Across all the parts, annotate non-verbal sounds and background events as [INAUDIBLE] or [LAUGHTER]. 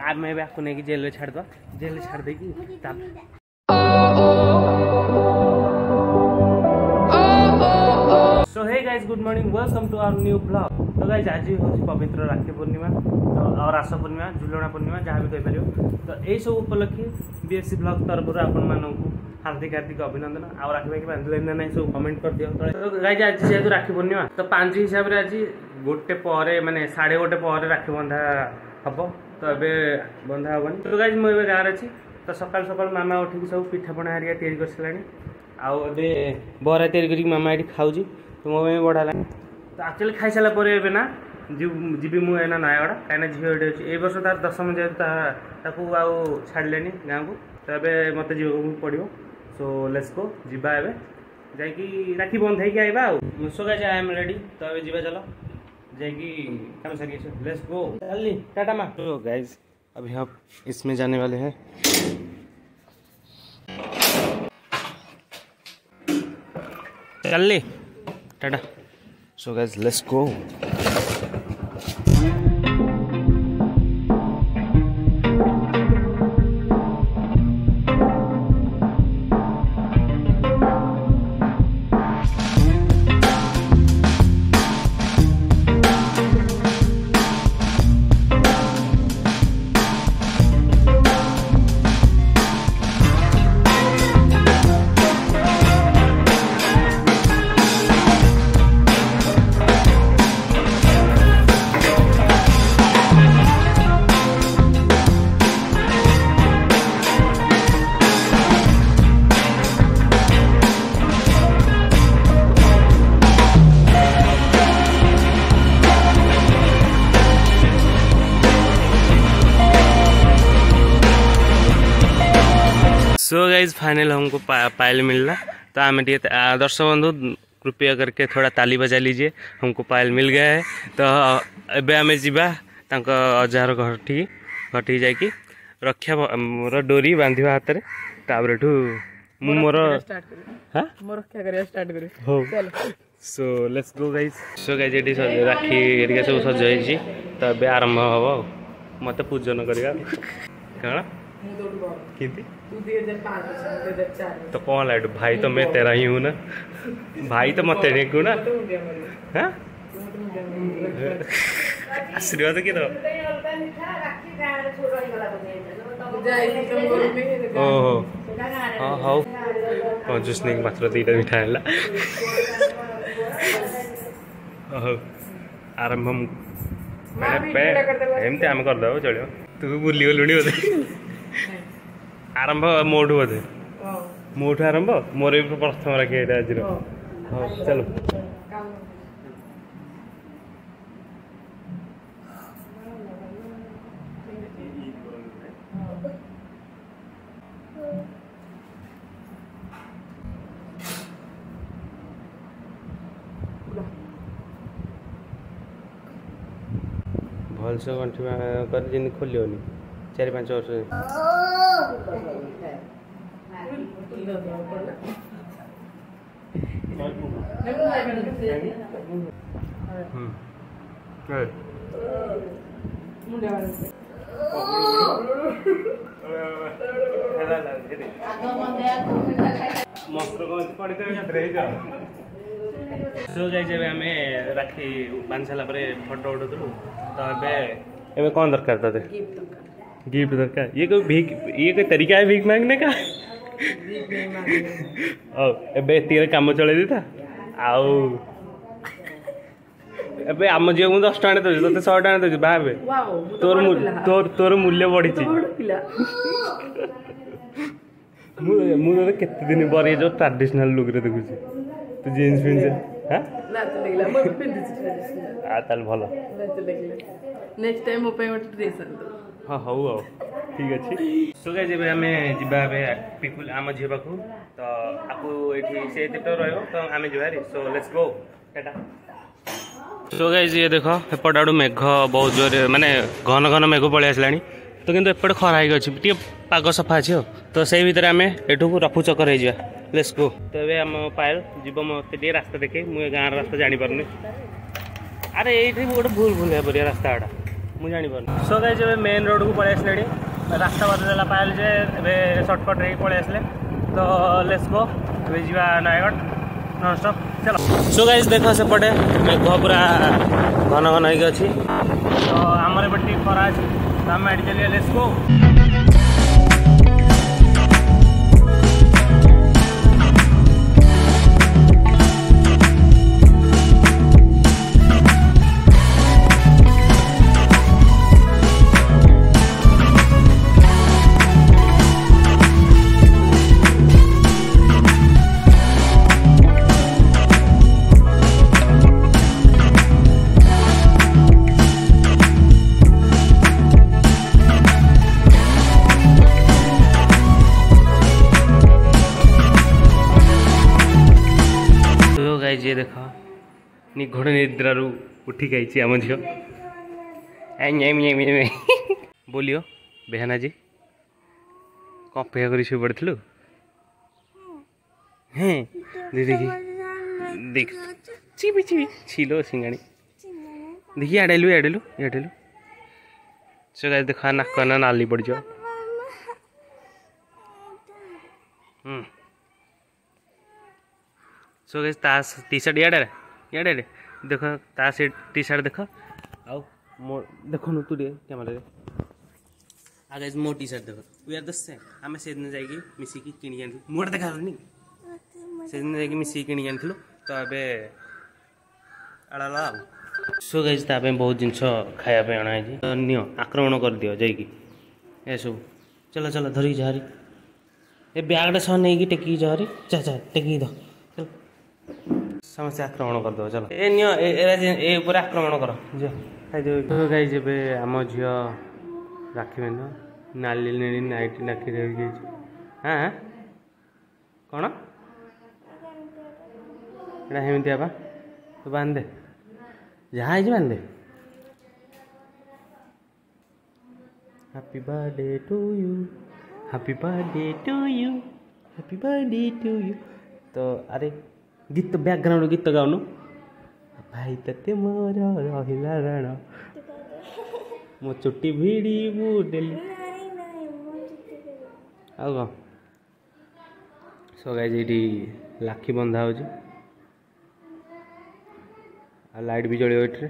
आप मैं भी आपको नहीं कि जेल में छाड़ दो जेल में छाड़ देगी तब सो है guys good morning welcome to our new blog guys आज हौ पवित्र राखी पूर्णिमा रास पूर्णिमा झुलना पूर्णिमा जहाँ भी पारेको विएससि ब्लग तरफु अब हार्दिक हार्दिक अभिनन्दन आउ राखी बाँधि सबै कमेन्ट गरिदिन्छ गाइज आज राखी पूर्णिमा त पा हिसाबले आज गोटे पहे म साढे गटेहे राखी बन्धा तो एबे बन्धा हेन त गाई मेरो गाँडार अहिले त सकाल सकाल मामा उठिक सबै पिठापना सि आउँदै बरा तयारी मामा खाउँछ त मोबाइ बढाला आकचुअली खाई सारापर एना जी मुझे नयगढ़ कहीं झीटे अर्ष तार दशम जेहतु आउ छाड़े गाँव को तो ये मत पड़ो सो लेको जी ए राखी बंद हो आई आई एम रेडी तो ये जी चल जाइको अभी हम इसमें जाने वाले हैं चल Tata so guys let's go prize final हमको पायल मिल रहा तो आम दिए दर्शक बंधु कृपया करके थोड़ा ताली बजा लीजिए हमको पायल मिल गया है तो एवं आम जावा अजार घर ठी घर ठी जा रक्षा मोर डोरी बांधा हाथ में तापर मोर हाँ so let's go guys so guys eighty राखी एरिका सब सजाई तो एवं आरंभ हम मत पूजन करवा [LAUGHS] कौन तो, तो कौन लाइट भाई तो मैं तो तेरा ही हूँ ना भाई तो मैं तेरे को ना तो हाँ? [LAUGHS] आशीर्वाद कि ओहो हाँ हाउ हाँ। हाँ। जुस्ने मात्र दुईटा मिठाई है आरंभ हम आम करदे चलो तू बुली गलुणी बोधे ଆରମ୍ଭ ମୋଠୁ ବୋଧେ ମୋଠୁ ଆରମ୍ଭ ମୋର ବି ପ୍ରଥମ ରାକ୍ଷୀ ଏଇଟା ଆଜିର ହଉ ଚାଲ ଭଲସେ ଗଣ୍ଠି କରି ଯେମିତି ଖୋଲିବନି ଚାରି ପାଞ୍ଚ ବର୍ଷ राखी बांध सारा फटो फोटो उठा तो कौन दरकार था दरकार गिफ्ट का ये कोई भीख ये कोई तरीका है भीख मांगने का और अबे तेरे काम चले देता आओ अबे आम झील को दस टाँग दौर तो शह तो दौर भावे तोर तोर तोर मूल्य बढ़ी तो, तो केते दिन पर ये जो ट्रेडिशनल लुक रे देखु तू जीन्स फिन्स हां ना तो लगला मोर पिन दिस ट्राडिशनल आ ताल भलो ना तो लगला नेक्स्ट टाइम ओ पे मत ड्रेस आन ହଁ ହଉ ଆଉ ଠିକ୍ ଅଛି ସୁଗାଇ ଯେବେ ଆମେ ଯିବା ଏବେ ପିପୁଲ ଆମ ଝିଅ ପାଖକୁ ତ ଆକୁ ଏଠି ସେ ଏତିକି ରହିବ ତ ଆମେ ଯିବା ହାରି so let's go Tata so guys ଇଏ ଦେଖ ଏପଟ ଆଡ଼ୁ ମେଘ ବହୁତ ଜୋରରେ ମାନେ ଘନ ଘନ ମେଘ ପଳେଇ ଆସିଲାଣି ତ କିନ୍ତୁ ଏପଟେ ଖରା ହେଇକି ଅଛି ଟିକେ ପାଗ ସଫା ଅଛି ଆଉ ତ ସେଇ ଭିତରେ ଆମେ ଏଠୁକୁ ରଫୁ ଚକର ହେଇଯିବା ଲେଟ୍ସ ଗୋ ତ ଏବେ ଆମ ପାୟଲ ଯିବ ମୋତେ ଟିକେ ରାସ୍ତା ଦେଖେ ମୁଁ ଏ ଗାଁର ରାସ୍ତା ଜାଣିପାରୁନି ଆରେ ଏଇଠି ଗୋଟେ ଭୁଲ ଭୁଲିଆ ପରିବା ରାସ୍ତାଟା ମୁଁ ଜାଣିପାରୁନି ସୋ ଗାଇଜ୍ ଏବେ ମେନ୍ ରୋଡ଼କୁ ପଳେଇ ଆସିଲେଣି ରାସ୍ତା ବଦଳିଲା ପାଇଲେ ଯେ ଏବେ ସର୍ଟକଟ୍ ହେଇକି ପଳେଇ ଆସିଲେ ତ ଲେସ୍ ଗୋ ଏବେ ଯିବା ନୟାଗଡ଼ ନନ୍ଷ୍ଟପ୍ ଚାଲ ସୋ ଗାଇଜ୍ ଦେଖ ସେପଟେ ମେଘ ପୁରା ଘନ ଘନ ହେଇକି ଅଛି ତ ଆମର ଏପଟେ ଟିକେ ଖରା ଅଛି ତ ଆମେ ଏଠି ଚାଲିବା ଲେସ୍ ଗୋ ଇଏ ଦେଖ ନିଘୋଡ଼ ନିଦ୍ରାରୁ ଉଠିକି ଆଇଛି ଆମ ଝିଅ ବୋଲିଓ ବେହାନାଜୀ କ'ଣ ଅପେକ୍ଷା କରି ଶୋଇ ପଡ଼ିଥିଲୁ ହେଁ ଦିଦିକି ଦେଖ ଚିବି ଚିବି ଛିଲୋ ସିଙ୍ଗାଣି ଦେଖି ଆଡ଼େଲୁ ଆଡ଼େଲୁ ଆଡ଼େଲୁ ସେ ଦେଖ ନାକ ନା ନାଲି ପଡ଼ିଯିବ ହୁଁ सो गई टी सार्ट इडे इडे देख ता टी सार्ट देख आ देख नु तू कैमेर क्यामेरा मो टी सार्ट देख वी आर आम से दिन जाई मिसिकी कि मुझे देखा नहीं से दिन जाई मिसिकी तो ये आड़ा ला সো গাইজ তা বহুত জিনিস খাওয়া অণা হয়েছে নিও আক্রমণ করিদিও যাইকি এসব চল चल ধরিকি যাহারি এ ব্যাগটা সহ নেই টেকি যাহারি চা চা टेक দাও ସମସ୍ତେ ଆକ୍ରମଣ କରିଦେବ ଚାଲ ଏ ନିଅ ଏ ଉପରେ ଆକ୍ରମଣ କର ଝିଅ ଖାଇଦେବ ଗାଈ ଯେବେ ଆମ ଝିଅ ରାକ୍ଷୀ ବାନ୍ଧ ନାଲି ନେଳି ନାଇଟି ରାକ୍ଷୀ ଧରିକି ହାଁ କ'ଣ ଏଇଟା ସେମିତିଆ ବା ତୁ ବାନ୍ଧେ ଯାହା ହେଇଛି ବାନ୍ଧେ Happy birthday to you. Happy birthday to you. Happy birthday to you. তো আরে ଗୀତ ବ୍ୟାକଗ୍ରାଉଣ୍ଡ ଗୀତ ଗାଉନୁ ଭାଇ ତତେ ମୋର ରହିଲା ରାଣ ମୋ ଚୁଟି ଭିଡ଼ିବୁ ଡେଲି ଆଉ କ'ଣ ସଗାଇ ଏଇଠି ଲାଖି ବନ୍ଧା ହେଉଛି ଆଉ ଲାଇଟ୍ ବି ଜଳିବ ଏଠିରେ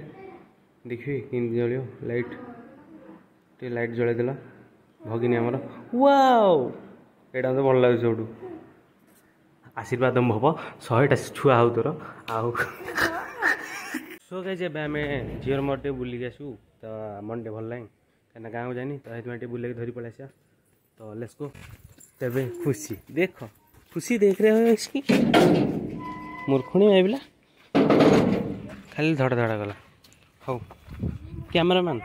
ଦେଖିବି କେମିତି ଜଳିବ ଲାଇଟ୍ ଟିକେ ଲାଇଟ୍ ଜଳେଇଦେଲା ଭଗିନୀ ଆମର ୱାଓ ଏଇଟା ମୋତେ ଭଲ ଲାଗୁଛି ସବୁଠୁ आशीर्वाद हम शहेटा छुआ हो तोर सो गाइज आम झीर मोर टे बुलिक आसू तो मन टे भल लगे कहीं गाँव को जानी तो ये बुले धरी पलैस तो लेस को तेरे खुशी देख खुशी देख रहे हो इसकी मूर्खुणी आबला खाली धड़ धड़ गला हाउ कैमेरामैन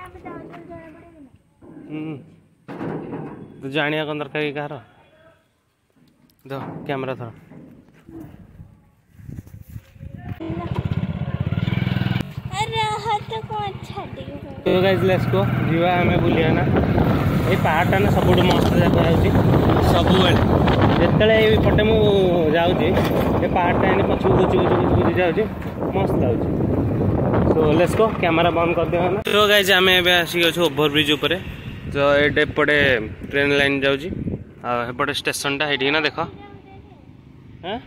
तुझे आने कौन दरकार कहार द कैमरा थर गाइज तो को अच्छा तो जीवा बुलिया ना ये ना सब मस्त जगह जाऊँगी जिते पटे मुझे पचुक मस्त जाऊँगी सो बंद कर दिया तो गाइज आम आसिक ओभर ब्रिज उपर तो ये पटे ट्रेन लाइन जाऊँ आपटे स्टेसन टा ना देख हाँ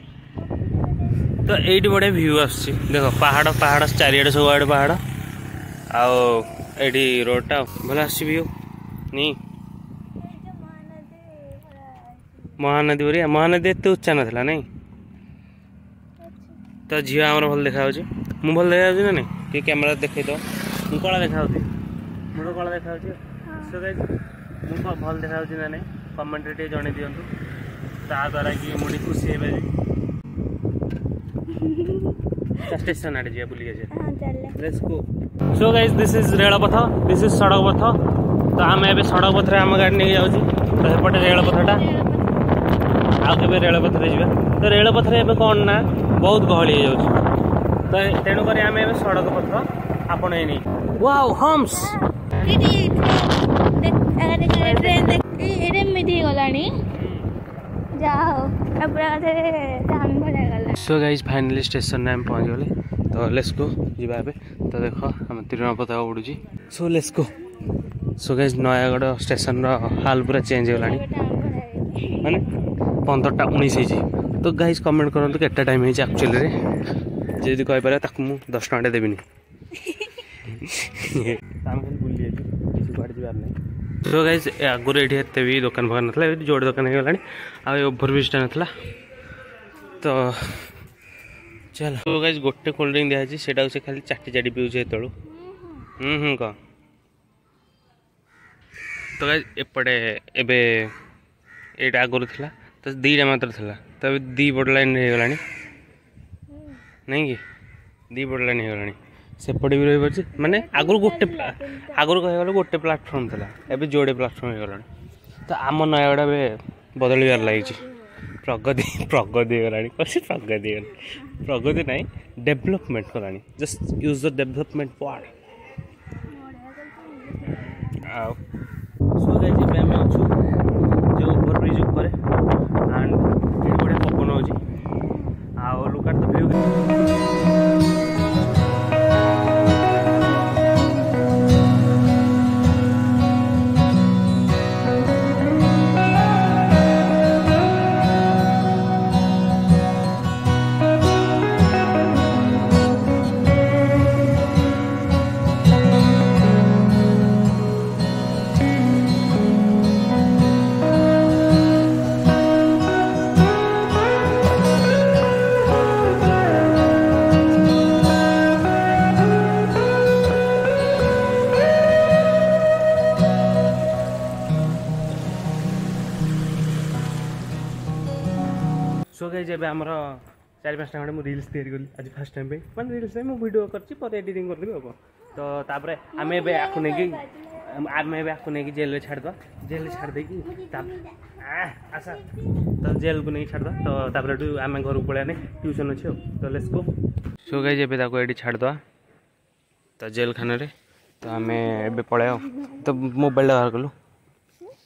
तो ये बड़े भ्यू आस पहाड़ पहाड़ चार सब आड़े पहाड़ आओ रोड रोडटा भल आस नहीं महानदी बोरी महानदी एत उच्च तो ना नहीं तो झील आम भल देखा मुझे भल देखा ना नहीं कैमेरा देख दे कला देखा मुझे कला देखा मुझे भल देखा ना नहीं कमेन्ट जन दिंतु ताद्वारा कि मुझे खुशी है स्टेशन आ जाइए भूलिए let's go so guys this is रेलपथ this is सड़क पथ तो आम ए सड़क पथरे आम गाड़ी नहीं जाऊँ तो सेपटे रेलपथटा आउ के रेलपथरे जावा तो रेलपथरे ए कौन ना बहुत गहली हो जाऊँ तो तेणुक आम ए सड़क पथ आपण वाओ हम्स ट्रेन देख एरे मिटी गलानी जाओ पूरा ସୋ ଗାଇଜ୍ ଫାଇନାଲି ଷ୍ଟେସନରେ ଆମେ ପହଞ୍ଚିଗଲେ ତ ଲେସ୍କୋ ଯିବା ଏବେ ତ ଦେଖ ଆମେ ତ୍ରିରଙ୍ଗ ପତାକା ଉଡ଼ୁଛି so let's go so guys Nayagarh ଷ୍ଟେସନର ହାଲ୍ ପୁରା ଚେଞ୍ଜ ହେଇଗଲାଣି ମାନେ ପନ୍ଦରଟା ଉଣେଇଶ ହେଇଛି ତ ଗାଇଜ୍ କମେଣ୍ଟ କରନ୍ତୁ କେତେ ଟାଇମ୍ ହେଇଛି ଆକ୍ଚୁଆଲିରେ ଯଦି କହିପାରିବ ତାକୁ ମୁଁ ଦଶ ଟଙ୍କାଟେ ଦେବିନି ଆମେ ଖାଲି ବୁଲି ଯାଇଛୁ କିଛି କୁଆଡ଼େ ଯିବାର ନାହିଁ ସୋ ଗାଇଜ୍ ଆଗରୁ ଏଠି ଏତେ ବି ଦୋକାନ ଫୋକାନ ନଥିଲା ଏଠି ଯୋଡ଼େ ଦୋକାନ ହେଇଗଲାଣି ଆଉ ଓଭରବ୍ରିଜ୍ଟା ନଥିଲା তো ଚାଲ ଗାଇଜ୍ ଗୋଟେ କୋଲ୍ଡ ଡ୍ରିଙ୍କ୍ ଦିଆହେଉଛି ସେଇଟାକୁ ସେ ଖାଲି ଚାଟି ଚାଟି ପିଉଛି ସେତେବେଳୁ ହୁଁ ହୁଁ କହ ତ ଗାଇଜ୍ ଏପଟେ ଏବେ ଏଇଟା ଆଗରୁ ଥିଲା ତ ଦୁଇଟା ମାତ୍ର ଥିଲା ତ ଏବେ ଦୁଇ ବଡ଼ ଲାଇନ୍ ହେଇଗଲାଣି ନାଇଁ କି ଦୁଇ ବଡ଼ ଲାଇନ୍ ହେଇଗଲାଣି ସେପଟେ ବି ରହିପାରୁଛି ମାନେ ଆଗରୁ ଗୋଟେ ଆଗରୁ କହିବାକୁ ଗଲେ ଗୋଟେ ପ୍ଲାଟଫର୍ମ ଥିଲା ଏବେ ଯୋଡ଼େ ପ୍ଲାଟଫର୍ମ ହେଇଗଲାଣି ତ ଆମ ନୟାଗଡ଼ ଏବେ ବଦଳିବାର ଲାଗିଛି ପ୍ରଗତି ପ୍ରଗତି ହେଇଗଲାଣି କହୁଛି ପ୍ରଗତି ହେଇଗଲାଣି ପ୍ରଗତି ନାହିଁ ଡେଭଲପମେଣ୍ଟ କଲାଣି just use the development word ଆଉ ସୋ ଗାଇଜ୍ ଏବେ ଆମେ ଅଛୁ ଯେଉଁ ଓଭରବ୍ରିଜ୍ ଉପରେ ଆଣ୍ଡ ଏଠି ବଢ଼ିଆ ପବନ ହେଉଛି ଆଉ look at the view so guys এবে আমার চারি পাঁচটা খন্ডে মু রিলস তৈরি কলি আজ ফার্স্ট টাইম মানে রিলস আমি ভিডিও করছি পরে এডিটিং করদেবি হব তো তাপরে আমি এবে আকু নেকি আমি এবে আকু নেকি জেলে ছাড়দবা জেলে ছাড় দেকি আচ্ছা তো জেলকু নেই ছাড়দবা তো তাপরে এটু আমি ঘরকু পড়ানি টিউশন অছি তো লেটস গো সো গাইজ এবে তাকু এডি ছাড়দবা তো জেলখানারে তো আমি এবে পড়াও তো মোবাইলটা বাহার কলু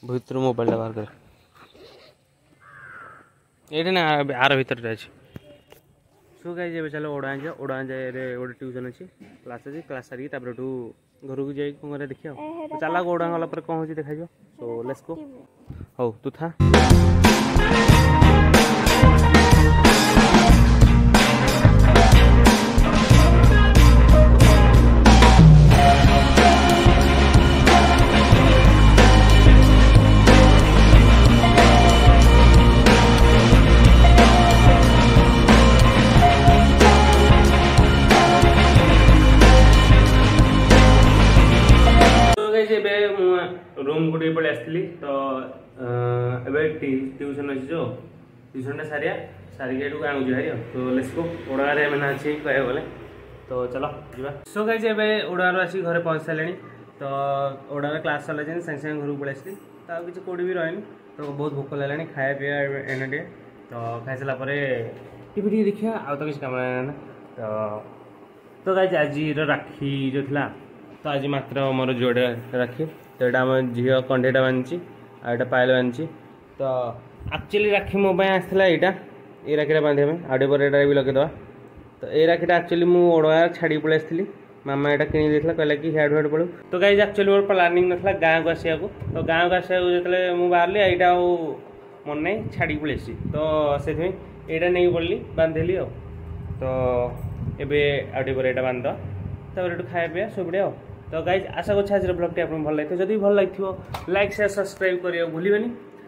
ভিতর মোবাইলটা বাহার কলু ଏଇଠି ନା ଆର ଭିତରଟା ଅଛି ସୋ ଗାଇଜ୍ ଏବେ ଚାଲ ଓଡ଼ାଁ ଯାଅ ଓଡ଼ାଁ ଯାଏରେ ଗୋଟେ ଟ୍ୟୁସନ୍ ଅଛି କ୍ଲାସ୍ ଅଛି କ୍ଲାସ୍ ସାରିକି ତାପରେ ଏଠୁ ଘରକୁ ଯାଇ କ'ଣ କରିବା ଦେଖିବା ଆଉ ଚାଲ ଓଡ଼ାଁ ଗଲା ପରେ କ'ଣ ହେଉଛି ଦେଖାଯିବ ସୋ ଲେଟ୍ସ ଗୋ ହଉ ତୁ ଥା ट्यूशन टा सारे सारिकेट को आई तो मैंने अच्छे कह तो चलो सो कहे एवं आस घर पहुँच सारे तो उड़ा क्लास सर जी सांगे सांगे घर को पलि तो आज किसी कौटी भी रही तो बहुत भोक लगे खाया पीया एने टे तो खाई सारापर टी टे देखिए आउ तो किसी कम तो तो कहे आज राखी जो था तो आज मात्र मोर जोड़े राखी तो यहाँ आम झी कंडेटा बांधी आईटा पायल बांधी तो आकचुअली राखी मोबाइल आसाला यहाँ ये राखी बांधे पर एटारे भी लगेदे तो ये राखी एक्चुअली मुझे ओडार छाड़ी पलि आसती मामा ये किण कहला कि हेड हेड पड़ू तो कहीं आकचुअली मोर प्लानिंग नाला गाँव को आसाक तो गाँव को आसाक जो बाहर यहाँ आ मन ना छाड़ी पल तो से यहाँ नहीं पड़ी बांधेली तो ये पर यहाँ बांधद तब खाया पीया सब बढ़िया तो गाइज आशा कर ब्लगटे आपको भल लगे जब भी भल लगे लाइक सेयार सब्सक्राइब कर भूलें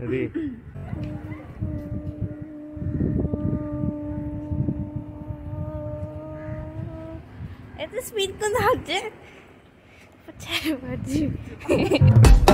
Ready? a speed ko na, Whatever, dude.